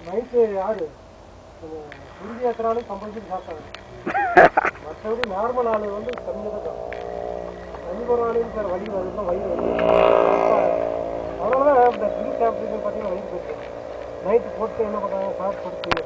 Night யாரு? குருதி ஏற்றாலும் compulsory சாப்பிட்டாங்க. மற்றபடி நார்மல் ஆளு வந்து கம்மியாக தான் சாப்பிடும் தண்ணி சார் வழி வருதுன்னா வயிறு வருது அதனால தான் இந்த ட்ரிங்க் சாப்பிட்டு பார்த்தீங்கன்னா வயிறு போயிட்டு நைட்டு போட்டு என்ன பண்ணுறாங்க சாப்பிட்டு